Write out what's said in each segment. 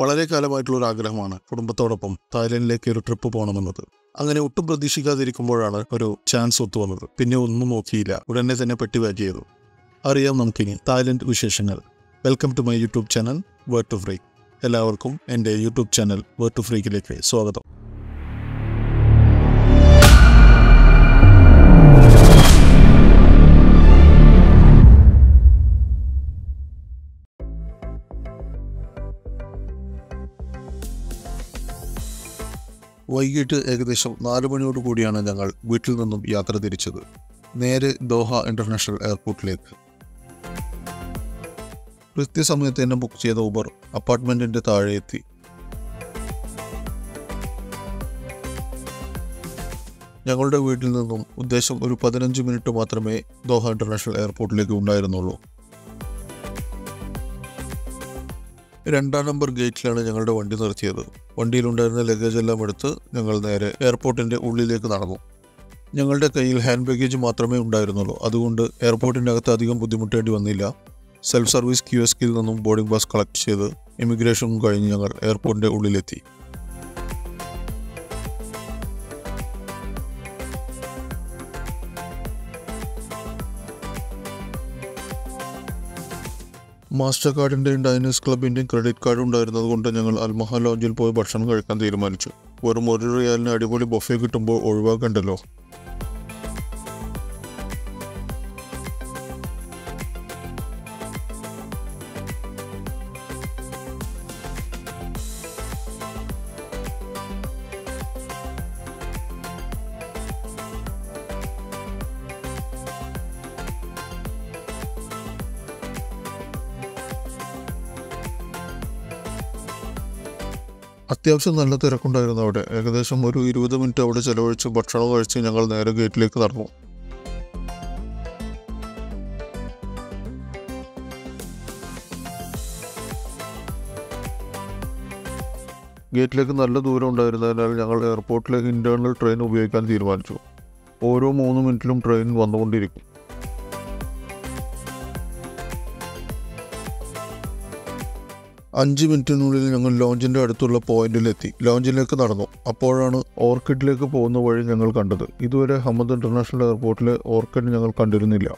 വളരെ കാലമായിട്ടുള്ള ഒരു ആഗ്രഹമാണ് കുടുംബത്തോടൊപ്പം തായ്ലൻഡിലേക്ക് ഒരു ട്രിപ്പ് പോകണമെന്നത്. അങ്ങനെ ഒട്ടും പ്രതീക്ഷിക്കാതിരിക്കുമ്പോഴാണ് ഒരു ചാൻസ് ഒത്തു വന്നത്. പിന്നെ ഒന്നും നോക്കിയില്ല. ഉടനെ തന്നെ പെട്ടി പാക്ക് ചെയ്തു. അറിയാം നമുക്കിനി തായ്ലൻഡ് വിശേഷങ്ങൾ. Welcome to my YouTube channel word to freak എല്ലാവർക്കും എന്റെ യൂട്യൂബ് ചാനൽ വേർഡ് ടു ഫ്രീക്കിലേക്ക് സ്വാഗതം. വൈകിട്ട് ഏകദേശം നാല് മണിയോട് കൂടിയാണ് ഞങ്ങൾ വീട്ടിൽ നിന്നും യാത്ര തിരിച്ചത്. നേരെ ദോഹ ഇന്റർനാഷണൽ എയർപോർട്ടിലേക്ക്. കൃത്യസമയത്ത് തന്നെ ബുക്ക് ചെയ്ത ഊബർ അപ്പാർട്ട്മെന്റിന്റെ താഴെ എത്തി. ഞങ്ങളുടെ വീട്ടിൽ നിന്നും ഉദ്ദേശം ഒരു പതിനഞ്ച് മിനിറ്റ് മാത്രമേ ദോഹ ഇന്റർനാഷണൽ എയർപോർട്ടിലേക്ക് ഉണ്ടായിരുന്നുള്ളൂ. രണ്ടാം നമ്പർ ഗേറ്റിലാണ് ഞങ്ങളുടെ വണ്ടി നിർത്തിയത്. വണ്ടിയിലുണ്ടായിരുന്ന ലഗേജ് എല്ലാം എടുത്ത് ഞങ്ങൾ നേരെ എയർപോർട്ടിന്റെ ഉള്ളിലേക്ക് നടന്നു. ഞങ്ങളുടെ കയ്യിൽ ഹാൻഡ് ബാഗേജ് മാത്രമേ ഉണ്ടായിരുന്നുള്ളൂ. അതുകൊണ്ട് എയർപോർട്ടിന്റെ അകത്ത് അധികം ബുദ്ധിമുട്ടേണ്ടി വന്നില്ല. സെൽഫ് സർവീസ് ക്യു എസ് കിൽ നിന്നും ബോർഡിംഗ് പാസ് കളക്ട് ചെയ്ത് ഇമിഗ്രേഷൻ കഴിഞ്ഞ് ഞങ്ങൾ എയർപോർട്ടിന്റെ ഉള്ളിലെത്തി. മാസ്റ്റർ കാർഡിന്റെയും ഡൈനേഴ്സ് ക്ലബിന്റെയും ക്രെഡിറ്റ് കാർഡ് ഉണ്ടായിരുന്നത് കൊണ്ട് ഞങ്ങൾ അൽമഹ ലോഞ്ചിൽ പോയി ഭക്ഷണം കഴിക്കാൻ തീരുമാനിച്ചു. വെറും ഒരു റിയാലിന് അടിപൊളി ബൊഫെ കിട്ടുമ്പോൾ ഒഴിവാക്കണ്ടല്ലോ? അത്യാവശ്യം നല്ല തിരക്കുണ്ടായിരുന്നു അവിടെ. ഏകദേശം ഒരു ഇരുപത് മിനിറ്റ് അവിടെ ചിലവഴിച്ച് ഭക്ഷണം കഴിച്ച് ഞങ്ങൾ നേരെ ഗേറ്റിലേക്ക് നടന്നു. ഗേറ്റിലേക്ക് നല്ല ദൂരം ഉണ്ടായിരുന്നതിനാൽ ഞങ്ങൾ എയർപോർട്ടിലേക്ക് ഇന്റേണൽ ട്രെയിൻ ഉപയോഗിക്കാൻ തീരുമാനിച്ചു. ഓരോ മൂന്ന് മിനിറ്റിലും ട്രെയിൻ വന്നുകൊണ്ടിരിക്കും. അഞ്ച് മിനിറ്റിനുള്ളിൽ ഞങ്ങൾ ലോഞ്ചിന്റെ അടുത്തുള്ള പോയിന്റിലെത്തി. ലോഞ്ചിലേക്ക് നടന്നു. അപ്പോഴാണ് ഓർക്കിഡിലേക്ക് പോകുന്ന വഴി ഞങ്ങൾ കണ്ടത്. ഇതുവരെ ഹമ്മദ് ഇന്റർനാഷണൽ എയർപോർട്ടിലെ ഓർക്കിഡ് ഞങ്ങൾ കണ്ടിരുന്നില്ല.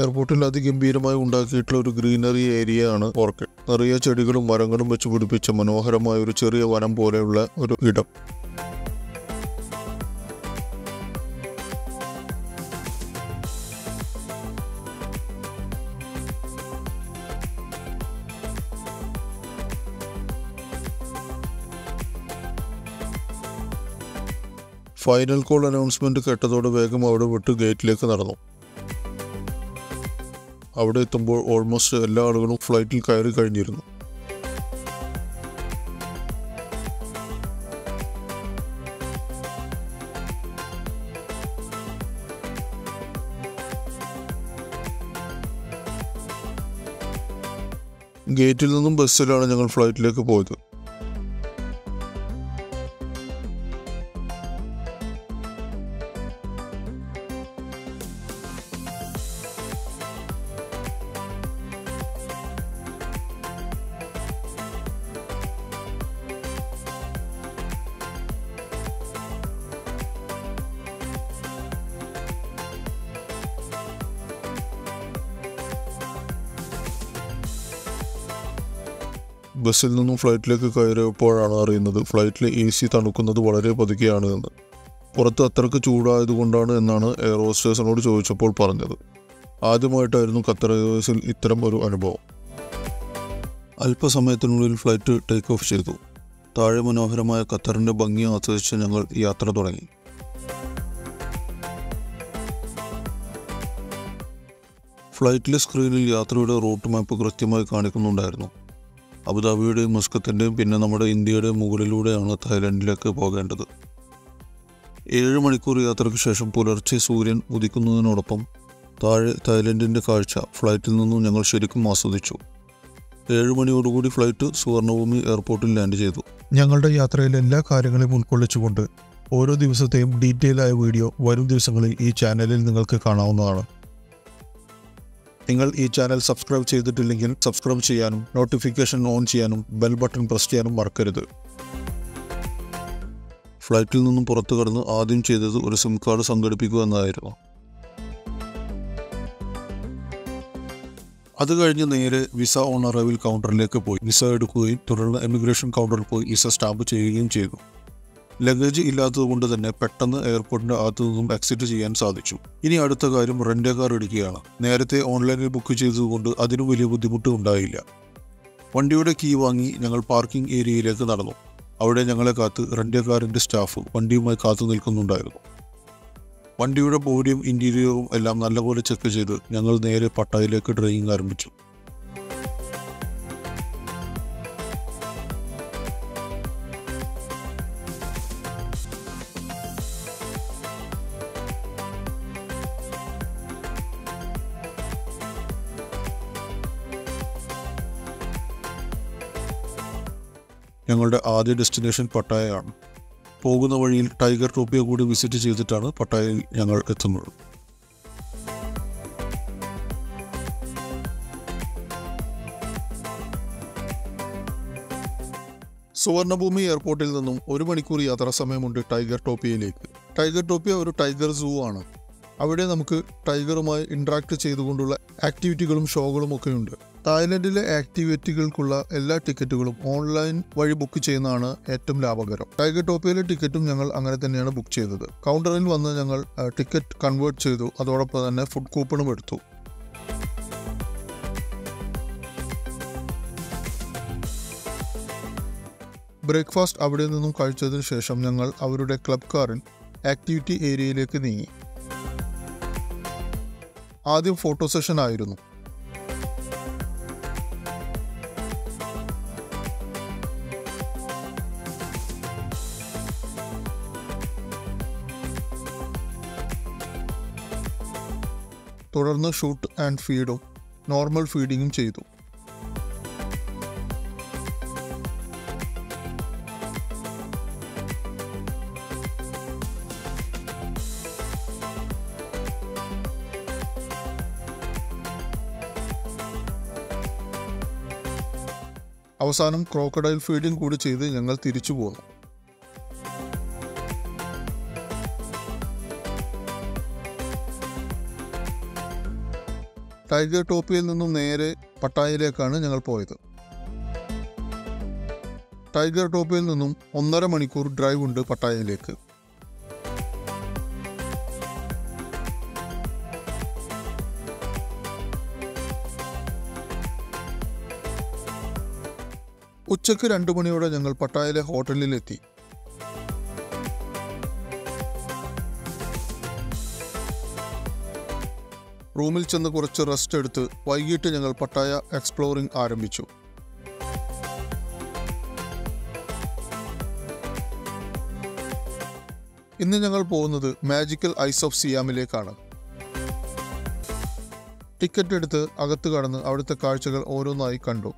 എയർപോർട്ടിൽ അതിഗംഭീരമായി ഉണ്ടാക്കിയിട്ടുള്ള ഒരു ഗ്രീനറി ഏരിയ ആണ് ഓർക്കിഡ്. നിറയെ ചെടികളും മരങ്ങളും വെച്ച് പിടിപ്പിച്ച മനോഹരമായ ഒരു ചെറിയ വനം പോലെയുള്ള ഒരു ഇടം. ഫൈനൽ കോൾ അനൗൺസ്മെന്റ് കേട്ടതോടെ വേഗം അവിടെ വിട്ട് ഗേറ്റിലേക്ക് നടന്നു. അവിടെ എത്തുമ്പോൾ ഓൾമോസ്റ്റ് എല്ലാ ആളുകളും ഫ്ലൈറ്റിൽ കയറി കഴിഞ്ഞിരുന്നു. ഗേറ്റിൽ നിന്നും ബസ്സിലാണ് ഞങ്ങൾ ഫ്ലൈറ്റിലേക്ക് പോയത്. ബസ്സിൽ നിന്നും ഫ്ലൈറ്റിലേക്ക് കയറിയപ്പോഴാണ് അറിയുന്നത് ഫ്ലൈറ്റിലെ എ സി തണുക്കുന്നത് വളരെ പതുക്കെയാണ് എന്ന്. പുറത്ത് അത്രയ്ക്ക് ചൂടായതുകൊണ്ടാണ് എന്നാണ് എയർ ഹോസ്റ്റേഴ്സിനോട് ചോദിച്ചപ്പോൾ പറഞ്ഞത്. ആദ്യമായിട്ടായിരുന്നു ഖത്തർ എയർവേസിൽ ഇത്തരം ഒരു അനുഭവം. അല്പസമയത്തിനുള്ളിൽ ഫ്ലൈറ്റ് ടേക്ക് ഓഫ് ചെയ്തു. താഴെ മനോഹരമായ ഖത്തറിന്റെ ഭംഗി ആസ്വദിച്ച് ഞങ്ങൾ യാത്ര തുടങ്ങി. ഫ്ലൈറ്റിലെ സ്ക്രീനിൽ യാത്രയുടെ റൂട്ട് മാപ്പ് കൃത്യമായി കാണിക്കുന്നുണ്ടായിരുന്നു. അബുദാബിയുടെയും മസ്കത്തിന്റെയും പിന്നെ നമ്മുടെ ഇന്ത്യയുടെ മുകളിലൂടെയാണ് തായ്ലൻഡിലേക്ക് പോകേണ്ടത്. ഏഴ് മണിക്കൂർ യാത്രയ്ക്ക് ശേഷം പുലർച്ചെ സൂര്യൻ ഉദിക്കുന്നതിനോടൊപ്പം താഴെ തായ്ലൻഡിന്റെ കാഴ്ച ഫ്ലൈറ്റിൽ നിന്നും ഞങ്ങൾ ശരിക്കും ആസ്വദിച്ചു. ഏഴ് മണിയോടുകൂടി ഫ്ലൈറ്റ് സുവർണഭൂമി എയർപോർട്ടിൽ ലാൻഡ് ചെയ്തു. ഞങ്ങളുടെ യാത്രയിൽ എല്ലാ കാര്യങ്ങളെയും ഉൾക്കൊള്ളിച്ചുകൊണ്ട് ഓരോ ദിവസത്തെയും ഡീറ്റെയിൽ ആയ വീഡിയോ വരും ദിവസങ്ങളിൽ ഈ ചാനലിൽ നിങ്ങൾക്ക് കാണാവുന്നതാണ്. നിങ്ങൾ ഈ ചാനൽ സബ്സ്ക്രൈബ് ചെയ്തിട്ടില്ലെങ്കിൽ സബ്സ്ക്രൈബ് ചെയ്യാനും നോട്ടിഫിക്കേഷൻ ഓൺ ചെയ്യാനും ബെൽ ബട്ടൺ പ്രസ് ചെയ്യാനും മറക്കരുത്. ഫ്ലൈറ്റിൽ നിന്നും പുറത്തു കടന്ന് ആദ്യം ചെയ്തത് ഒരു സിം കാർഡ് സംഘടിപ്പിക്കുക എന്നതായിരുന്നു അത് കഴിഞ്ഞ് നേരെ വിസ ഓൺ അറൈവൽ കൗണ്ടറിലേക്ക് പോയി. വിസ എടുക്കുകയും തുടർന്ന് എമിഗ്രേഷൻ കൗണ്ടറിൽ പോയി വിസ സ്റ്റാമ്പ് ചെയ്യുകയും ചെയ്തു. ലഗേജ് ഇല്ലാത്തതുകൊണ്ട് തന്നെ പെട്ടെന്ന് എയർപോർട്ടിന്റെ അകത്തു നിന്നും എക്സിറ്റ് ചെയ്യാൻ സാധിച്ചു. ഇനി അടുത്ത കാര്യം റെന്റ് കാർ എടുക്കുകയാണ്. നേരത്തെ ഓൺലൈനിൽ ബുക്ക് ചെയ്തതുകൊണ്ട് അതിനും വലിയ ബുദ്ധിമുട്ട് ഉണ്ടായില്ല. വണ്ടിയുടെ കീ വാങ്ങി ഞങ്ങൾ പാർക്കിംഗ് ഏരിയയിലേക്ക് നടന്നു. അവിടെ ഞങ്ങളെ കാത്ത് റെന്റ് കാറിന്റെ സ്റ്റാഫ് വണ്ടിയുമായി കാത്തു നിൽക്കുന്നുണ്ടായിരുന്നു. വണ്ടിയുടെ ബോഡിയും ഇന്റീരിയറും എല്ലാം നല്ലപോലെ ചെക്ക് ചെയ്ത് ഞങ്ങൾ നേരെ പട്ടായിലേക്ക് ഡ്രൈവിംഗ് ആരംഭിച്ചു. ഞങ്ങളുടെ ആദ്യ ഡെസ്റ്റിനേഷൻ പട്ടായയാണ്. പോകുന്ന വഴിയിൽ ടൈഗർ ടോപ്പിയ കൂടി വിസിറ്റ് ചെയ്തിട്ടാണ് പട്ടായയിൽ ഞങ്ങൾ എത്തുന്നത്. സുവർണഭൂമി എയർപോർട്ടിൽ നിന്നും ഒരു മണിക്കൂർ യാത്രാ സമയമുണ്ട് ടൈഗർ ടോപ്പിയയിലേക്ക് ടൈഗർ ടോപ്പിയ ഒരു ടൈഗർ സൂ ആണ്. അവിടെ നമുക്ക് ടൈഗറുമായി ഇൻട്രാക്ട് ചെയ്തുകൊണ്ടുള്ള ആക്ടിവിറ്റികളും ഷോകളും ഒക്കെ ഉണ്ട് തായ്ലൻഡിലെ ആക്ടിവിറ്റികൾക്കുള്ള എല്ലാ ടിക്കറ്റുകളും ഓൺലൈൻ വഴി ബുക്ക് ചെയ്യുന്നതാണ് ഏറ്റവും ലാഭകരം. ടൈഗർ ടോപ്പിയിലെ ടിക്കറ്റും ഞങ്ങൾ അങ്ങനെ തന്നെയാണ് ബുക്ക് ചെയ്തത്. കൗണ്ടറിൽ വന്ന് ഞങ്ങൾ ടിക്കറ്റ് കൺവേർട്ട് ചെയ്തു. അതോടൊപ്പം തന്നെ ഫുഡ് കൂപ്പണും എടുത്തു. ബ്രേക്ക്ഫാസ്റ്റ് അവിടെ നിന്നും കഴിച്ചതിന് ശേഷം ഞങ്ങൾ അവരുടെ ക്ലബ് കാറിൽ ആക്ടിവിറ്റി ഏരിയയിലേക്ക് നീങ്ങി. ആദ്യം ഫോട്ടോ സെഷൻ ആയിരുന്നു. തുടർന്ന് ഷൂട്ട് ആൻഡ് ഫീഡും നോർമൽ ഫീഡിങ്ങും ചെയ്തു. അവസാനം ക്രോക്കഡൈൽ ഫീഡിംഗ് കൂടി ചെയ്ത് ഞങ്ങൾ തിരിച്ചു പോന്നു. ടൈഗർ ടോപ്പിയിൽ നിന്നും നേരെ പട്ടായയിലേക്കാണ് ഞങ്ങൾ പോയത്. ടൈഗർ ടോപ്പിൽ നിന്നും ഒന്നര മണിക്കൂർ ഡ്രൈവ് ഉണ്ട് പട്ടായയിലേക്ക്. ഉച്ചയ്ക്ക് രണ്ടു മണിയോടെ ഞങ്ങൾ പട്ടായയിലെ ഹോട്ടലിലെത്തി. റൂമിൽ ചെന്ന് കുറച്ച് റെസ്റ്റ് എടുത്ത് വൈകിട്ട് ഞങ്ങൾ പട്ടായ എക്സ്പ്ലോറിംഗ് ആരംഭിച്ചു. ഇന്ന് ഞങ്ങൾ പോകുന്നത് മാജിക്കൽ ഐസ് ഓഫ് സിയാമിലേക്കാണ് ടിക്കറ്റ് എടുത്ത് അകത്ത് കടന്ന് അവിടുത്തെ കാഴ്ചകൾ ഓരോന്നായി കണ്ടു.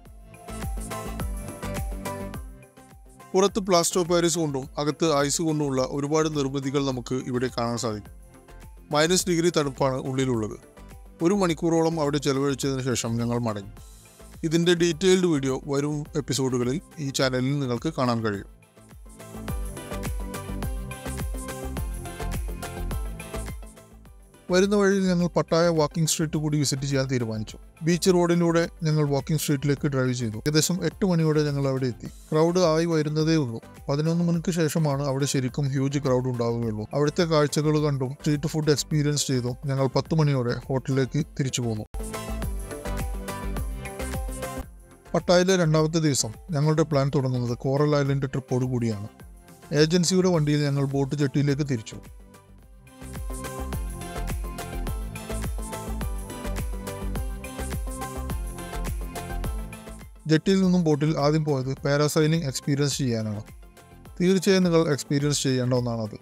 പുറത്ത് പ്ലാസ്റ്റർ ഓഫ് പാരീസ് കൊണ്ടും അകത്ത് ഐസ് കൊണ്ടുമുള്ള ഒരുപാട് നിർമ്മിതികൾ നമുക്ക് ഇവിടെ കാണാൻ സാധിക്കും. മൈനസ് ഡിഗ്രി തണുപ്പാണ് ഉള്ളിലുള്ളത്. ഒരു മണിക്കൂറോളം അവിടെ ചെലവഴിച്ചതിന് ശേഷം ഞങ്ങൾ മടങ്ങി. ഇതിന്റെ ഡീറ്റെയിൽഡ് വീഡിയോ വരും എപ്പിസോഡുകളിൽ ഈ ചാനലിൽ നിങ്ങൾക്ക് കാണാൻ കഴിയും. വരുന്ന വഴിയിൽ ഞങ്ങൾ പട്ടായ വാക്കിംഗ് സ്ട്രീറ്റ് കൂടി വിസിറ്റ് ചെയ്യാൻ തീരുമാനിച്ചു. ബീച്ച് റോഡിലൂടെ ഞങ്ങൾ വാക്കിംഗ് സ്ട്രീറ്റിലേക്ക് ഡ്രൈവ് ചെയ്തു. ഏകദേശം എട്ട് മണിയോടെ ഞങ്ങൾ അവിടെ എത്തി. ക്രൗഡ് ആയി വരുന്നതേ ഉള്ളൂ. പതിനൊന്ന് മണിക്ക് ശേഷമാണ് അവിടെ ശരിക്കും ഹ്യൂജ് ക്രൗഡ് ഉണ്ടാവുകയുള്ളൂ. അവിടുത്തെ കാഴ്ചകൾ കണ്ടും സ്ട്രീറ്റ് ഫുഡ് എക്സ്പീരിയൻസ് ചെയ്തും ഞങ്ങൾ പത്ത് മണിയോടെ ഹോട്ടലിലേക്ക് തിരിച്ചു പോന്നു. പട്ടായിലെ രണ്ടാമത്തെ ദിവസം ഞങ്ങളുടെ പ്ലാൻ തുടങ്ങുന്നത് കോറൽ ഐലൻഡ് ട്രിപ്പോട് കൂടിയാണ്. ഏജൻസിയുടെ വണ്ടിയിൽ ഞങ്ങൾ ബോട്ട് ജെട്ടിയിലേക്ക് തിരിച്ചു. ജെട്ടിയിൽ നിന്നും ബോട്ടിൽ ആദ്യം പോയത് പാരാസൈലിംഗ് എക്സ്പീരിയൻസ് ചെയ്യാനാണ്. തീർച്ചയായും നിങ്ങൾ എക്സ്പീരിയൻസ് ചെയ്യേണ്ട ഒന്നാണത്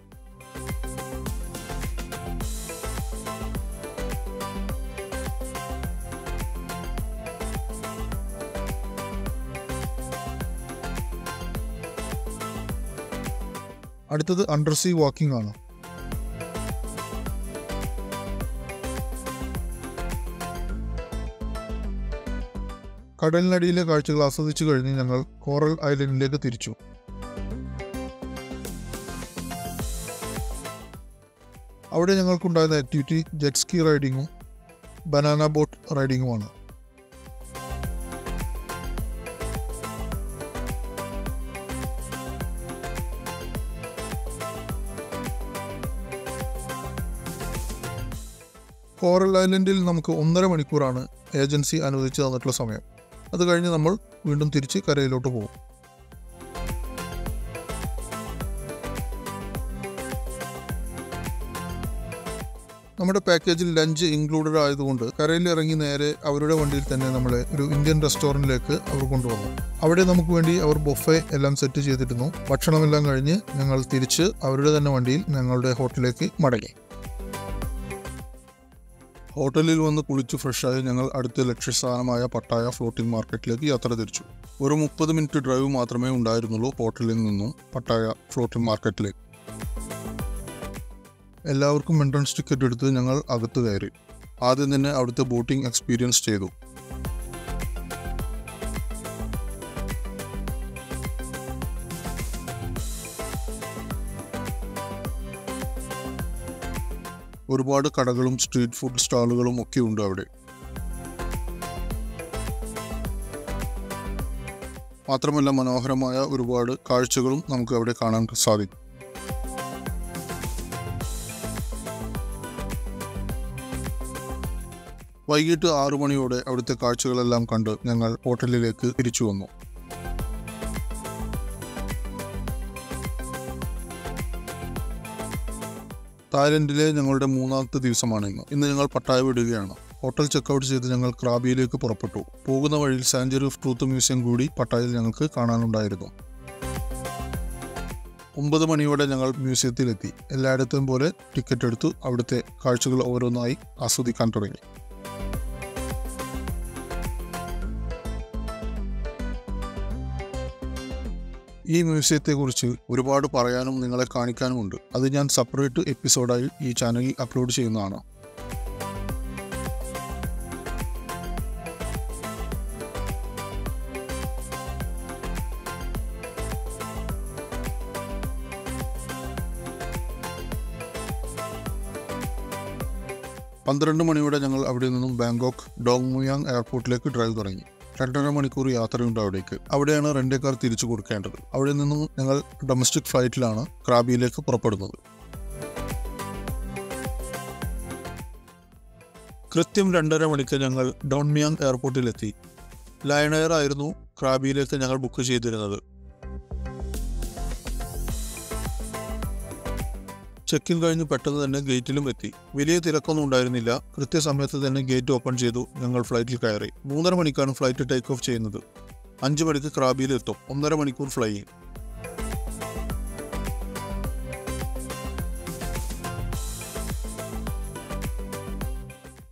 അടുത്തത് അണ്ടർസീ വാക്കിംഗ് ആണ്. കടലിനടിയിലെ കാഴ്ചകൾ ആസ്വദിച്ചു കഴിഞ്ഞ് ഞങ്ങൾ കോറൽ ഐലൻഡിലേക്ക് തിരിച്ചു. അവിടെ ഞങ്ങൾക്കുണ്ടായിരുന്ന ആക്ടിവിറ്റി ജെറ്റ് സ്കി റൈഡിങ്ങും ബനാന ബോട്ട് റൈഡിങ്ങുമാണ്. കോറൽ ഐലൻഡിൽ നമുക്ക് ഒന്നര മണിക്കൂറാണ് ഏജൻസി അനുവദിച്ചു തന്നിട്ടുള്ള സമയം. അത് കഴിഞ്ഞ് നമ്മൾ വീണ്ടും തിരിച്ച് കരയിലോട്ട് പോകും. നമ്മുടെ പാക്കേജിൽ ലഞ്ച് ഇൻക്ലൂഡഡ് ആയതുകൊണ്ട് കരയിൽ ഇറങ്ങി നേരെ അവരുടെ വണ്ടിയിൽ തന്നെ നമ്മളെ ഒരു ഇന്ത്യൻ റെസ്റ്റോറന്റിലേക്ക് അവർ കൊണ്ടുവന്നു. അവിടെ നമുക്ക് വേണ്ടി അവർ ബൊഫെ എല്ലാം സെറ്റ് ചെയ്തിരുന്നു. ഭക്ഷണമെല്ലാം കഴിഞ്ഞ് ഞങ്ങൾ തിരിച്ച് അവരുടെ തന്നെ വണ്ടിയിൽ ഞങ്ങളുടെ ഹോട്ടലിലേക്ക് മടങ്ങി. ഹോട്ടലിൽ വന്ന് കുളിച്ച് ഫ്രഷായി ഞങ്ങൾ അടുത്ത ലക്ഷ്യസ്ഥാനമായ പട്ടായ ഫ്ലോട്ടിംഗ് മാർക്കറ്റിലേക്ക് യാത്ര തിരിച്ചു. ഒരു മുപ്പത് മിനിറ്റ് ഡ്രൈവ് മാത്രമേ ഉണ്ടായിരുന്നുള്ളൂ ഹോട്ടലിൽ നിന്നും പട്ടായ ഫ്ലോട്ടിംഗ് മാർക്കറ്റിലേക്ക്. എല്ലാവർക്കും എൻട്രൻസ് ടിക്കറ്റ് എടുത്ത് ഞങ്ങൾ അകത്ത് കയറി. ആദ്യം തന്നെ അവിടുത്തെ ബോട്ടിംഗ് എക്സ്പീരിയൻസ് ചെയ്തു. ഒരുപാട് കടകളും സ്ട്രീറ്റ് ഫുഡ് സ്റ്റാളുകളും ഒക്കെ ഉണ്ട് അവിടെ. മാത്രമല്ല മനോഹരമായ ഒരുപാട് കാഴ്ചകളും നമുക്ക് അവിടെ കാണാൻ സാധിക്കും. വൈകിട്ട് ആറു മണിയോടെ അവിടുത്തെ കാഴ്ചകളെല്ലാം കണ്ട് ഞങ്ങൾ ഹോട്ടലിലേക്ക് തിരിച്ചു വന്നു. തായ്ലൻഡിലെ ഞങ്ങളുടെ മൂന്നാമത്തെ ദിവസമാണ് ഇന്ന്. ഇന്ന് ഞങ്ങൾ പട്ടായ വിടുകയാണ്. ഹോട്ടൽ ചെക്കൗട്ട് ചെയ്ത് ഞങ്ങൾ ക്രാബിയിലേക്ക് പുറപ്പെട്ടു. പോകുന്ന വഴിയിൽ സാഞ്ചുറി ഓഫ് ട്രൂത്ത് മ്യൂസിയം കൂടി പട്ടായയിൽ ഞങ്ങൾക്ക് കാണാനുണ്ടായിരുന്നു. ഒമ്പത് മണിയോടെ ഞങ്ങൾ മ്യൂസിയത്തിലെത്തി. എല്ലായിടത്തും പോലെ ടിക്കറ്റ് എടുത്തു അവിടുത്തെ കാഴ്ചകൾ ഓരോന്നായി ആസ്വദിക്കാൻ തുടങ്ങി. ഈ മ്യൂസിയത്തെക്കുറിച്ച് ഒരുപാട് പറയാനും നിങ്ങളെ കാണിക്കാനും ഉണ്ട് അത് ഞാൻ സെപ്പറേറ്റ് എപ്പിസോഡായി ഈ ചാനലിൽ അപ്ലോഡ് ചെയ്യുന്നതാണ്. പന്ത്രണ്ട് മണിയോടെ ഞങ്ങൾ അവിടെ നിന്നും ബാങ്കോക്ക് ഡോങ്മുയാങ് എയർപോർട്ടിലേക്ക് ഡ്രൈവ് തുടങ്ങി. രണ്ടര മണിക്കൂർ യാത്രയുണ്ട് അവിടേക്ക്. അവിടെയാണ് റെന്റ് കാർ തിരിച്ചു കൊടുക്കേണ്ടത്. അവിടെ നിന്നും ഞങ്ങൾ ഡൊമസ്റ്റിക് ഫ്ലൈറ്റിലാണ് ക്രാബിയിലേക്ക് പുറപ്പെടുന്നത്. കൃത്യം രണ്ടര മണിക്ക് ഞങ്ങൾ ഡോൺമിയാങ് എയർപോർട്ടിലെത്തി. ലയൺ എയർ ആയിരുന്നു ക്രാബിയിലേക്ക് ഞങ്ങൾ ബുക്ക് ചെയ്തിരുന്നത്. ചെക്ക് ഇൻ കഴിഞ്ഞ് പെട്ടെന്ന് തന്നെ ഗേറ്റിലും എത്തി. വലിയ തിരക്കൊന്നും ഉണ്ടായിരുന്നില്ല. കൃത്യസമയത്ത് തന്നെ ഗേറ്റ് ഓപ്പൺ ചെയ്തു. ഞങ്ങൾ ഫ്ലൈറ്റിൽ കയറി. മൂന്നര മണിക്കാണ് ഫ്ലൈറ്റ് ടേക്ക് ഓഫ് ചെയ്യുന്നത്. അഞ്ച് മണിക്ക് ക്രാബിയിൽ എത്തും. ഒന്നര മണിക്കൂർ ഫ്ലൈയിങ്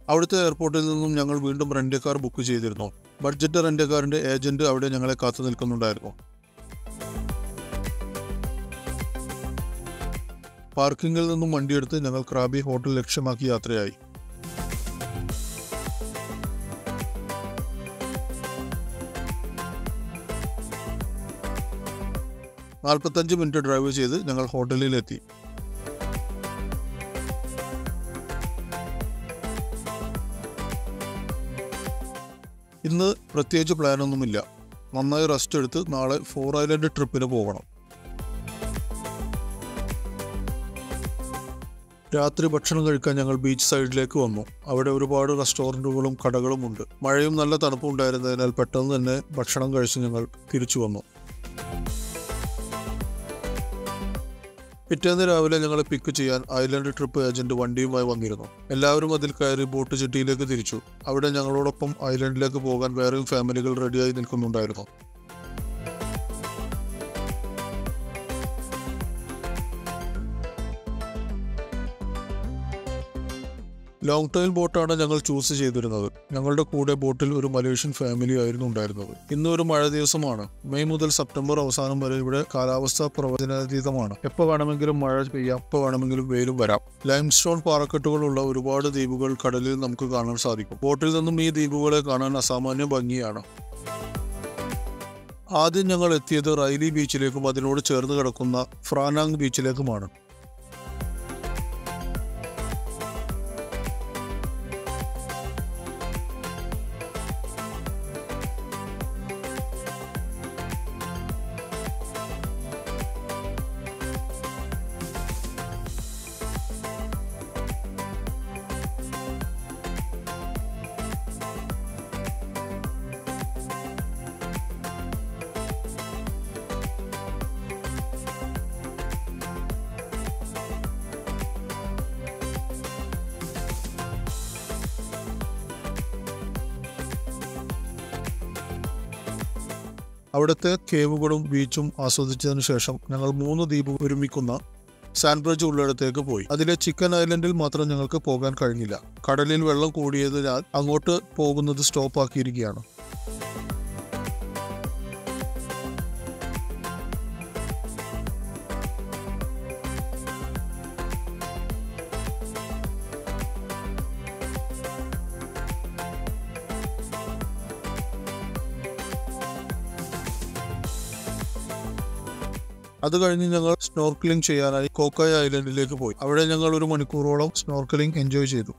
അവിടുത്തെ എയർപോർട്ടിൽ നിന്നും ഞങ്ങൾ വീണ്ടും റെന്റ് കാർ ബുക്ക് ചെയ്തിരുന്നു. ബഡ്ജറ്റ് റെന്റ് കാറിന്റെ ഏജന്റ് അവിടെ ഞങ്ങളെ കാത്തു നിൽക്കുന്നുണ്ടായിരുന്നു. പാർക്കിങ്ങിൽ നിന്നും വണ്ടിയെടുത്ത് ഞങ്ങൾ ക്രാബി ഹോട്ടൽ ലക്ഷ്യമാക്കി യാത്രയായി. നാൽപ്പത്തഞ്ച് മിനിറ്റ് ഡ്രൈവ് ചെയ്ത് ഞങ്ങൾ ഹോട്ടലിലെത്തി. ഇന്ന് പ്രത്യേകിച്ച് പ്ലാനൊന്നുമില്ല. നന്നായി റെസ്റ്റ് എടുത്ത് നാളെ ഫോർ ഐലൻഡ് ട്രിപ്പിന് പോകണം രാത്രി ഭക്ഷണം കഴിക്കാൻ ഞങ്ങൾ ബീച്ച് സൈഡിലേക്ക് വന്നു. അവിടെ ഒരുപാട് റെസ്റ്റോറന്റുകളും കടകളും ഉണ്ട്. മഴയും നല്ല തണുപ്പും ഉണ്ടായിരുന്നതിനാൽ പെട്ടെന്ന് തന്നെ ഭക്ഷണം കഴിച്ച് ഞങ്ങൾ തിരിച്ചു വന്നു. പിറ്റേന്ന് രാവിലെ ഞങ്ങളെ പിക്ക് ചെയ്യാൻ ഐലൻഡ് ട്രിപ്പ് ഏജന്റ് വണ്ടിയുമായി വന്നിരുന്നു. എല്ലാവരും അതിൽ കയറി ബോട്ട് ജെട്ടിയിലേക്ക് തിരിച്ചു. അവിടെ ഞങ്ങളോടൊപ്പം ഐലൻഡിലേക്ക് പോകാൻ വേറെയും ഫാമിലികൾ റെഡിയായി നിൽക്കുന്നുണ്ടായിരുന്നു. ലോങ് ടൈം ബോട്ടാണ് ഞങ്ങൾ ചൂസ് ചെയ്തിരുന്നത്. ഞങ്ങളുടെ കൂടെ ബോട്ടിൽ ഒരു മലേഷ്യൻ ഫാമിലി ആയിരുന്നു ഉണ്ടായിരുന്നത്. ഇന്ന് ഒരു മഴ ദിവസമാണ്. മെയ് മുതൽ സെപ്റ്റംബർ അവസാനം വരെ ഇവിടെ കാലാവസ്ഥ പ്രവചനാതീതമാണ്. എപ്പോൾ വേണമെങ്കിലും മഴ പെയ്യാം എപ്പോൾ വേണമെങ്കിലും വെയിലും വരാം. ലൈം സ്റ്റോൺ പാറക്കെട്ടുകളുള്ള ഒരുപാട് ദ്വീപുകൾ കടലിൽ നമുക്ക് കാണാൻ സാധിക്കും. ബോട്ടിൽ നിന്നും ഈ ദ്വീപുകളെ കാണാൻ അസാമാന്യ ഭംഗിയാണ്. ആദ്യം ഞങ്ങൾ എത്തിയത് റൈലി ബീച്ചിലേക്കും അതിനോട് ചേർന്ന് കിടക്കുന്ന ഫ്രാനാങ് ബീച്ചിലേക്കുമാണ്. കേവുകളും ബീച്ചും ആസ്വദിച്ചതിനു ശേഷം ഞങ്ങൾ മൂന്ന് ദ്വീപ് ഒരുമിക്കുന്ന സാൻബ്രിഡ്ജ് ഉള്ളിടത്തേക്ക് പോയി. അതിലെ ചിക്കൻ ഐലൻഡിൽ മാത്രം ഞങ്ങൾക്ക് പോകാൻ കഴിഞ്ഞില്ല. കടലിൽ വെള്ളം കൂടിയതിനാൽ അങ്ങോട്ട് പോകുന്നത് സ്റ്റോപ്പ് ആക്കിയിരിക്കുകയാണ് അത് കഴിഞ്ഞ് ഞങ്ങൾ സ്നോർക്കലിംഗ് ചെയ്യാനായി കോക്കായ ഐലൻഡിലേക്ക് പോയി. അവിടെ ഞങ്ങൾ ഒരു മണിക്കൂറോളം സ്നോർക്കലിംഗ് എൻജോയ് ചെയ്തു.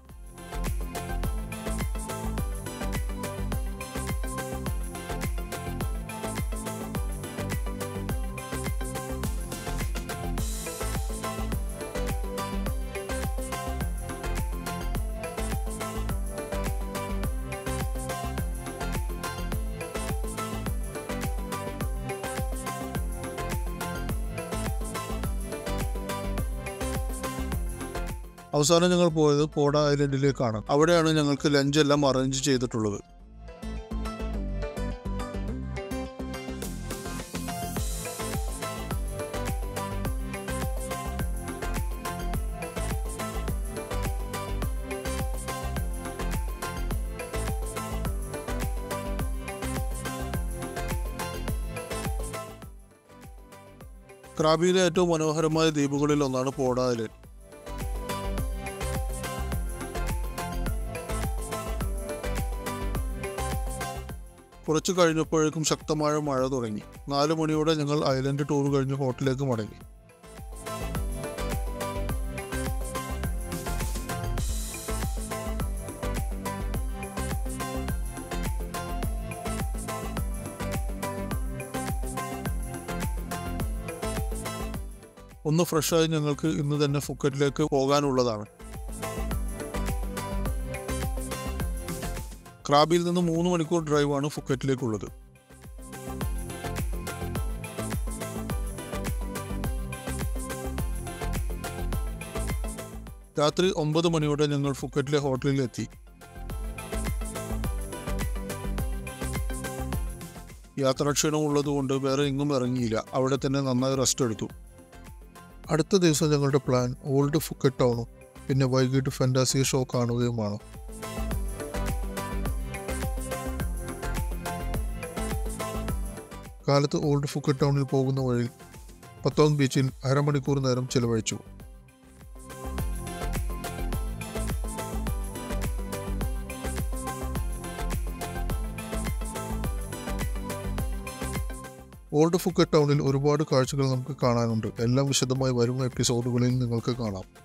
അവസാനം ഞങ്ങൾ പോയത് പോഡ ഐലൻഡിലേക്കാണ്. അവിടെയാണ് ഞങ്ങൾക്ക് ലഞ്ച് എല്ലാം അറേഞ്ച് ചെയ്തിട്ടുള്ളത്. ക്രാബിയിലെ ഏറ്റവും മനോഹരമായ ദ്വീപുകളിൽ ഒന്നാണ് പോഡ ഐലൻഡ്. കുറച്ചു കഴിഞ്ഞപ്പോഴേക്കും ശക്തമായ മഴ തുടങ്ങി. നാല് മണിയോടെ ഞങ്ങൾ ഐലൻഡ് ടൂർ കഴിഞ്ഞ് ഹോട്ടലിലേക്ക് മടങ്ങി. ഒന്ന് ഫ്രഷായി ഞങ്ങൾക്ക് ഇന്ന് തന്നെ ഫുക്കറ്റിലേക്ക് പോകാനുള്ളതാണ്. ക്രാബിൽ നിന്ന് മൂന്ന് മണിക്കൂർ ഡ്രൈവാണ് ഫുക്കറ്റിലേക്കുള്ളത്. രാത്രി ഒമ്പത് മണിയോടെ ഞങ്ങൾ ഫുക്കറ്റിലെ ഹോട്ടലിൽ എത്തി യാത്രാക്ഷീണം ഉള്ളതുകൊണ്ട് വേറെ എങ്ങും ഇറങ്ങിയില്ല. അവിടെ തന്നെ നന്നായി റെസ്റ്റ് എടുത്തു. അടുത്ത ദിവസം ഞങ്ങളുടെ പ്ലാൻ ഓൾഡ് ഫുക്കറ്റ് ടൗണും പിന്നെ വൈകിട്ട് ഫെന്റാസി ഷോ കാണുകയുമാണ്. കാലത്ത് ഓൾഡ് ഫുക്കറ്റ് ടൗണിൽ പോകുന്ന വഴിയിൽ പത്തോങ് ബീച്ചിൽ അരമണിക്കൂർ നേരം ചിലവഴിച്ചു. ഓൾഡ് ഫുക്കറ്റ് ടൗണിൽ ഒരുപാട് കാഴ്ചകൾ നമുക്ക് കാണാനുണ്ട്. എല്ലാം വിശദമായി വരുന്ന എപ്പിസോഡുകളിൽ നിങ്ങൾക്ക് കാണാം.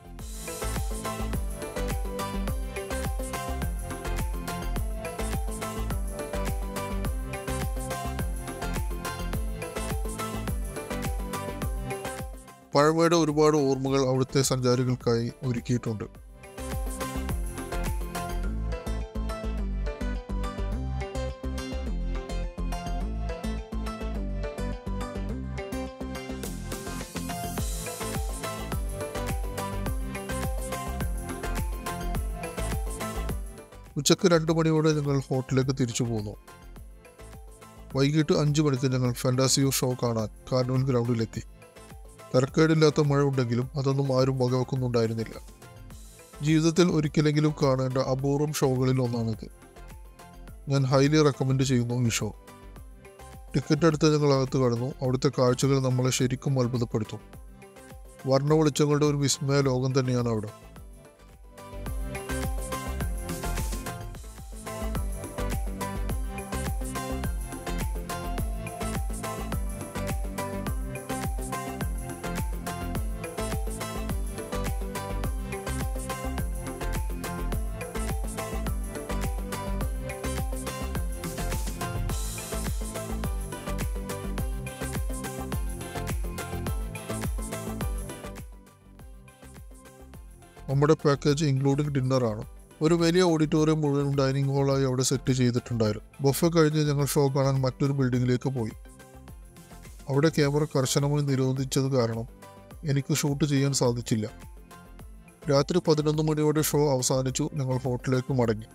പഴമയുടെ ഒരുപാട് ഓർമ്മകൾ അവിടുത്തെ സഞ്ചാരികൾക്കായി ഒരുക്കിയിട്ടുണ്ട്. ഉച്ചയ്ക്ക് രണ്ട് മണിയോടെ ഞങ്ങൾ ഹോട്ടലിലേക്ക് തിരിച്ചു പോന്നു. വൈകിട്ട് അഞ്ച് മണിക്ക് ഞങ്ങൾ ഫെൻഡാസിയോ ഷോ കാണാൻ കാർണിവൽ ഗ്രൗണ്ടിലെത്തി. തിരക്കേടില്ലാത്ത മഴ ഉണ്ടെങ്കിലും അതൊന്നും ആരും വകവെക്കുന്നുണ്ടായിരുന്നില്ല. ജീവിതത്തിൽ ഒരിക്കലെങ്കിലും കാണേണ്ട അപൂർവം ഷോകളിൽ ഒന്നാണിത്. ഞാൻ ഹൈലി റെക്കമെൻഡ് ചെയ്യുന്നു ഈ ഷോ ടിക്കറ്റ് എടുത്ത് ഞങ്ങൾ അകത്ത് കടന്നു. അവിടുത്തെ കാഴ്ചകൾ നമ്മളെ ശരിക്കും അത്ഭുതപ്പെടുത്തും. വർണ വെളിച്ചങ്ങളുടെ ഒരു വിസ്മയ ലോകം തന്നെയാണ് അവിടെ. നമ്മുടെ പാക്കേജ് ഇൻക്ലൂഡിംഗ് ഡിന്നറാണ് ഒരു വലിയ ഓഡിറ്റോറിയം മുഴുവൻ ഡൈനിങ് ഹാളായി അവിടെ സെറ്റ് ചെയ്തിട്ടുണ്ടായിരുന്നു. ബൊഫെ കഴിഞ്ഞ് ഞങ്ങൾ ഷോ കാണാൻ മറ്റൊരു ബിൽഡിങ്ങിലേക്ക് പോയി. അവിടെ ക്യാമറ കർശനമായി നിരോധിച്ചത് കാരണം എനിക്ക് ഷൂട്ട് ചെയ്യാൻ സാധിച്ചില്ല. രാത്രി പതിനൊന്ന് മണിയോടെ ഷോ അവസാനിച്ചു. ഞങ്ങൾ ഹോട്ടലിലേക്ക് മടങ്ങി.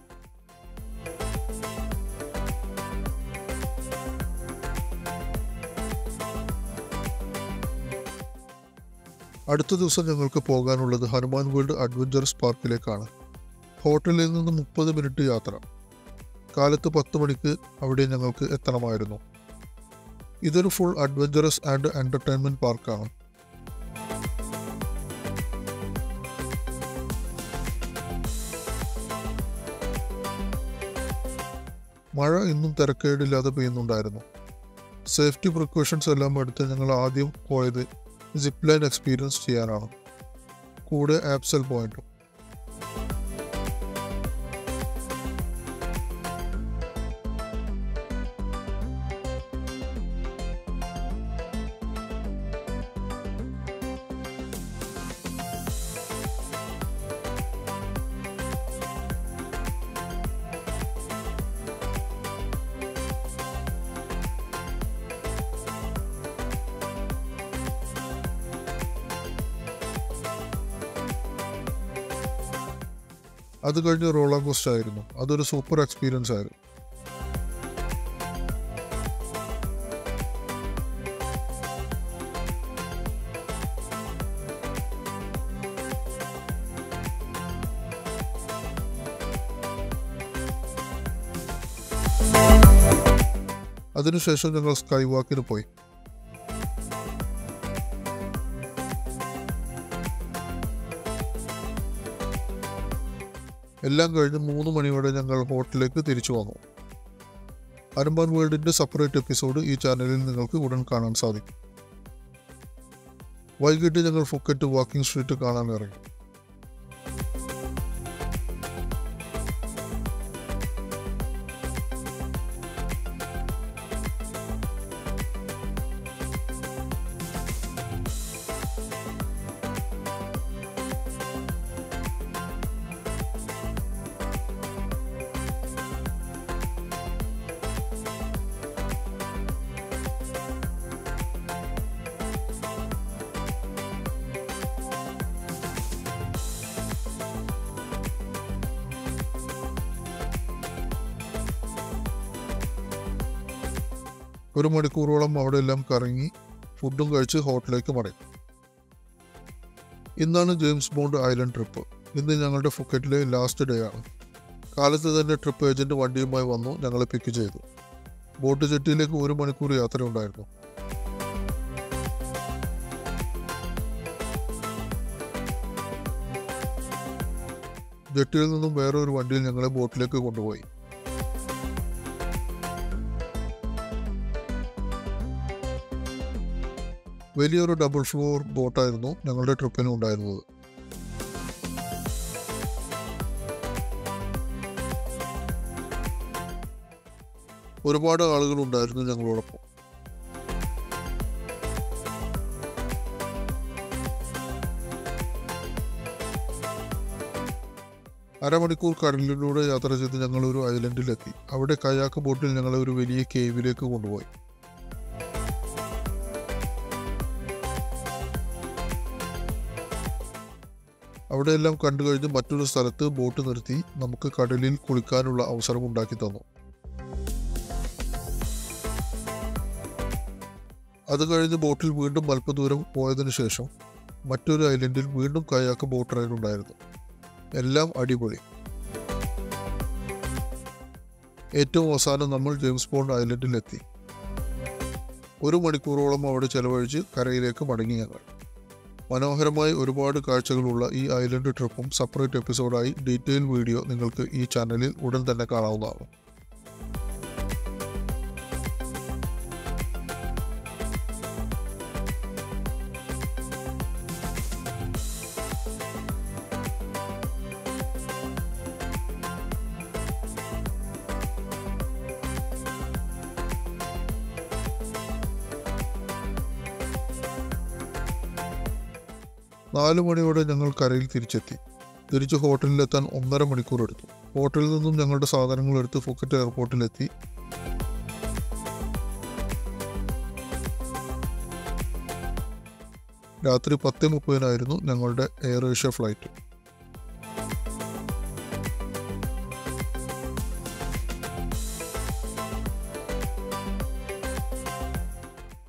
അടുത്ത ദിവസം ഞങ്ങൾക്ക് പോകാനുള്ളത് ഹനുമാൻ വേൾഡ് അഡ്വഞ്ചറസ് പാർക്കിലേക്കാണ്. ഹോട്ടലിൽ നിന്ന് മുപ്പത് മിനിറ്റ് യാത്ര. കാലത്ത് പത്ത് മണിക്ക് അവിടെ ഞങ്ങൾക്ക് എത്തണമായിരുന്നു. ഇതൊരു ഫുൾ അഡ്വഞ്ചറസ് ആൻഡ് എന്റർടൈൻമെന്റ് പാർക്കാണ് മഴ ഇന്നും തിരക്കേടില്ലാതെ പെയ്യുന്നുണ്ടായിരുന്നു. സേഫ്റ്റി പ്രിക്കോഷൻസ് എല്ലാം എടുത്ത് ഞങ്ങൾ ആദ്യം പോയത് സിപ്പ് ലൈൻ എക്സ്പീരിയൻസ് ചെയ്യാനാണ്. കൂടെ ആപ്സൽ പോയിന്റും അത് കഴിഞ്ഞ് റോളർ കോസ്റ്റ് ആയിരുന്നു. അതൊരു സൂപ്പർ എക്സ്പീരിയൻസ് ആയിരുന്നു. അതിനുശേഷം ഞങ്ങൾ സ്കൈ വാക്കിന് പോയി. എല്ലാം കഴിഞ്ഞ് മൂന്ന് മണിയോടെ ഞങ്ങൾ ഹോട്ടലിലേക്ക് തിരിച്ചു വന്നു. അരമ്പാൻ വേൾഡിന്റെ സെപ്പറേറ്റ് എപ്പിസോഡ് ഈ ചാനലിൽ നിങ്ങൾക്ക് ഉടൻ കാണാൻ സാധിക്കും. വൈകിട്ട് ഞങ്ങൾ ഫുക്കറ്റ് വാക്കിംഗ് സ്ട്രീറ്റ് കാണാൻ ഇറങ്ങി മണിക്കൂറോളം അവിടെ എല്ലാം കറങ്ങി ഫുഡും കഴിച്ച് ഹോട്ടലിലേക്ക് മടങ്ങി. ഇന്നാണ് ജെയിംസ് ബോണ്ട് ഐലൻഡ് ട്രിപ്പ്. ഇന്ന് ഞങ്ങളുടെ ഫുക്കറ്റിലെ ലാസ്റ്റ് ഡേ ആണ്. കാലത്ത് തന്നെ ട്രിപ്പ് ഏജന്റ് വണ്ടിയുമായി വന്നു ഞങ്ങളെ പിക്ക് ചെയ്തു. ബോട്ട് ജെട്ടിയിലേക്ക് ഒരു മണിക്കൂർ യാത്ര ഉണ്ടായിരുന്നു. ജെട്ടിയിൽ നിന്നും വേറെ ഒരു വണ്ടിയിൽ ഞങ്ങളെ ബോട്ടിലേക്ക് കൊണ്ടുപോയി. വലിയൊരു ഡബിൾ ഫ്ലോർ ബോട്ടായിരുന്നു ഞങ്ങളുടെ ട്രിപ്പിന് ഉണ്ടായിരുന്നത്. ഒരുപാട് ആളുകൾ ഉണ്ടായിരുന്നു ഞങ്ങളോടൊപ്പം. അരമണിക്കൂർ കടലിലൂടെ യാത്ര ചെയ്ത് ഞങ്ങൾ ഒരു ഐലൻഡിലെത്തി അവിടെ കയാക്ക് ബോട്ടിൽ ഞങ്ങളെ ഒരു വലിയ കേവിലേക്ക് കൊണ്ടുപോയി. അവിടെയെല്ലാം കണ്ടു കഴിഞ്ഞ് മറ്റൊരു സ്ഥലത്ത് ബോട്ട് നിർത്തി നമുക്ക് കടലിൽ കുളിക്കാനുള്ള അവസരം ഉണ്ടാക്കി തന്നു. അത് കഴിഞ്ഞ് ബോട്ടിൽ വീണ്ടും അല്പദൂരം പോയതിനു ശേഷം മറ്റൊരു ഐലൻഡിൽ വീണ്ടും കയാക്ക് ബോട്ട് റൈഡ് ഉണ്ടായിരുന്നു. എല്ലാം അടിപൊളി. ഏറ്റവും അവസാനം നമ്മൾ ജെയിംസ് ബോണ്ട് ഐലൻഡിലെത്തി. ഒരു മണിക്കൂറോളം അവിടെ ചെലവഴിച്ച് കരയിലേക്ക് മടങ്ങി ഞങ്ങൾ. മനോഹരമായി ഒരുപാട് കാഴ്ചകളുള്ള ഈ ഐലൻഡ് ട്രിപ്പും സെപ്പറേറ്റ് എപ്പിസോഡായി ഡീറ്റെയിൽ വീഡിയോ നിങ്ങൾക്ക് ഈ ചാനലിൽ ഉടൻ തന്നെ കാണാവുന്നതാണ്. നാല് മണിയോടെ ഞങ്ങൾ കരയിൽ തിരിച്ചെത്തി. തിരിച്ച് ഹോട്ടലിലെത്താൻ ഒന്നര മണിക്കൂർ എടുത്തു. ഹോട്ടലിൽ നിന്നും ഞങ്ങളുടെ സാധനങ്ങൾ എടുത്ത് ഫുക്കറ്റ് എയർപോർട്ടിലെത്തി രാത്രി പത്ത് മുപ്പതിനായിരുന്നു ഞങ്ങളുടെ എയർ ഏഷ്യ ഫ്ലൈറ്റ്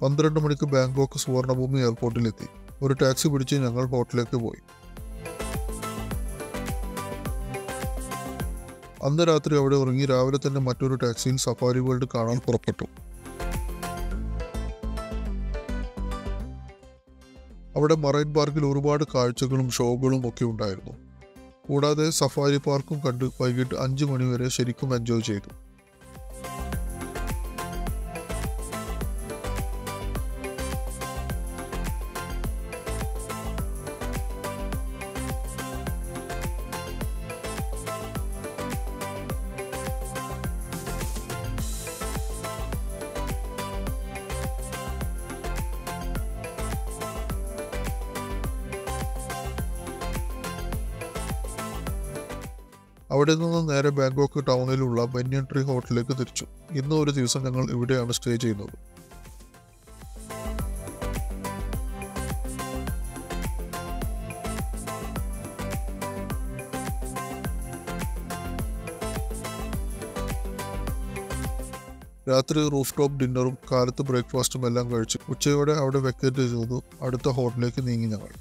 പന്ത്രണ്ട് മണിക്ക് ബാങ്കോക്ക് സുവർണഭൂമി എയർപോർട്ടിലെത്തി ഒരു ടാക്സി പിടിച്ച് ഞങ്ങൾ ഹോട്ടലിലേക്ക് പോയി. അന്ന് രാത്രി അവിടെ ഉറങ്ങി രാവിലെ തന്നെ മറ്റൊരു ടാക്സിയിൽ സഫാരി വേൾഡ് കാണാൻ പുറപ്പെട്ടു. അവിടെ മറൈൻ പാർക്കിൽ ഒരുപാട് കാഴ്ചകളും ഷോകളും ഒക്കെ ഉണ്ടായിരുന്നു. കൂടാതെ സഫാരി പാർക്കും കണ്ട് വൈകിട്ട് അഞ്ച് മണിവരെ ശരിക്കും എൻജോയ് ചെയ്തു. അവിടെ നിന്ന് നേരെ ബാങ്കോക്ക് ടൗണിലുള്ള ബന്യൻ ട്രീ ഹോട്ടലിലേക്ക് തിരിച്ചു. ഇന്ന് ഒരു ദിവസം ഞങ്ങൾ ഇവിടെയാണ് സ്റ്റേ ചെയ്യുന്നത്. രാത്രി റൂഫ് ടോപ്പ് ഡിന്നറും കാലത്ത് ബ്രേക്ക്ഫാസ്റ്റും എല്ലാം കഴിച്ച് ഉച്ചയോടെ അവിടെ വെക്കേറ്റ് ചെയ്തു. അടുത്ത ഹോട്ടലിലേക്ക് നീങ്ങി ഞങ്ങൾ.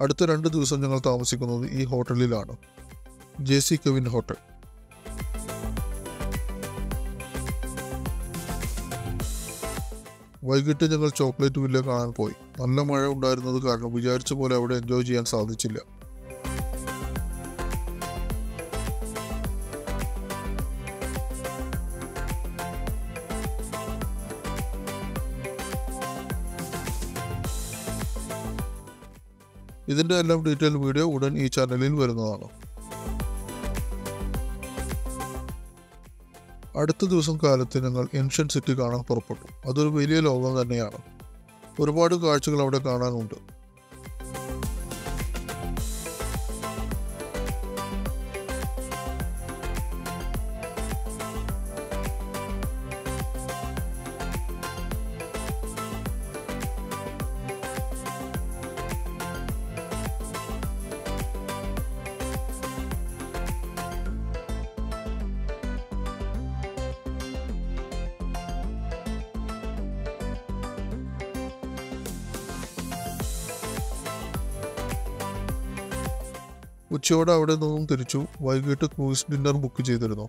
അടുത്ത രണ്ട് ദിവസം ഞങ്ങൾ താമസിക്കുന്നത് ഈ ഹോട്ടലിലാണ്. J C Kevin hotel. വൈകിട്ട് ഞങ്ങൾ ചോക്ലേറ്റ് വില്ല കാണാൻ പോയി. നല്ല മഴ ഉണ്ടായിരുന്നത് കാരണം വിചാരിച്ച പോലെ അവിടെ എൻജോയ് ചെയ്യാൻ സാധിച്ചില്ല. ഇതിന്റെ എല്ലാം ഡീറ്റെയിൽ വീഡിയോ ഉടൻ ഈ ചാനലിൽ വരുന്നതാണ്. അടുത്ത ദിവസം കാലത്ത് ഞങ്ങൾ ഏൻഷ്യൻ സിറ്റി കാണാൻ പുറപ്പെട്ടു. അതൊരു വലിയ ലോകം തന്നെയാണ്. ഒരുപാട് കാഴ്ചകൾ അവിടെ കാണാനുണ്ട്. ഉച്ചയോടെ അവിടെ നിന്നും തിരിച്ചു വൈകിട്ട് ക്രൂസ് ഡിന്നർ ബുക്ക് ചെയ്തിരുന്നു.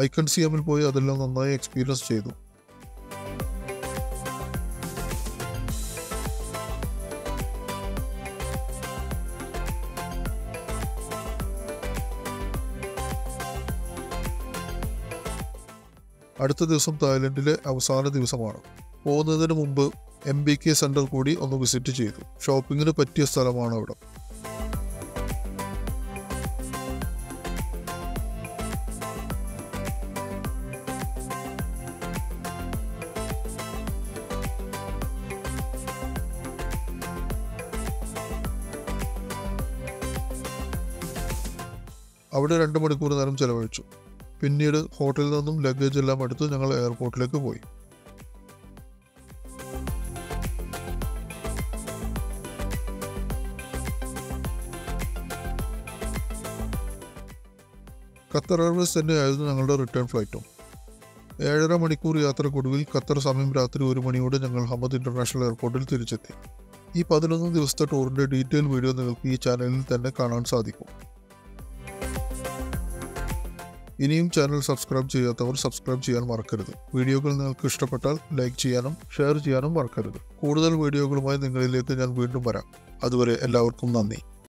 ഐക്കൺ സി എമ്മിൽ പോയി അതെല്ലാം നന്നായി എക്സ്പീരിയൻസ് ചെയ്തു. അടുത്ത ദിവസം തായ്ലൻഡിലെ അവസാന ദിവസമാണ്. പോകുന്നതിന് മുമ്പ് എം ബി കെ സെന്റർ കൂടി ഒന്ന് വിസിറ്റ് ചെയ്തു. ഷോപ്പിങ്ങിന് പറ്റിയ സ്ഥലമാണ് അവിടെ. അവിടെ രണ്ട് മണിക്കൂർ നേരം ചെലവഴിച്ചു. പിന്നീട് ഹോട്ടലിൽ നിന്നും ലഗേജ് എല്ലാം എടുത്ത് ഞങ്ങൾ എയർപോർട്ടിലേക്ക് പോയി. ഖത്തർ എയർവേസ് തന്നെയായിരുന്നു ഞങ്ങളുടെ റിട്ടേൺ ഫ്ലൈറ്റും ഏഴര മണിക്കൂർ യാത്രക്കൊടുവിൽ ഖത്തർ സമയം രാത്രി ഒരു മണിയോടെ ഞങ്ങൾ ഹമദ് ഇന്റർനാഷണൽ എയർപോർട്ടിൽ തിരിച്ചെത്തി. ഈ പതിനൊന്ന് ദിവസത്തെ ടൂറിന്റെ ഡീറ്റെയിൽ വീഡിയോ നിങ്ങൾക്ക് ഈ ചാനലിൽ തന്നെ കാണാൻ സാധിക്കും. ഇനിയും ചാനൽ സബ്സ്ക്രൈബ് ചെയ്യാത്തവർ സബ്സ്ക്രൈബ് ചെയ്യാൻ മറക്കരുത്. വീഡിയോകൾ നിങ്ങൾക്ക് ഇഷ്ടപ്പെട്ടാൽ ലൈക്ക് ചെയ്യാനും ഷെയർ ചെയ്യാനും മറക്കരുത്. കൂടുതൽ വീഡിയോകളുമായി നിങ്ങളിലേക്ക് ഞാൻ വീണ്ടും വരാം. അതുവരെ എല്ലാവർക്കും നന്ദി.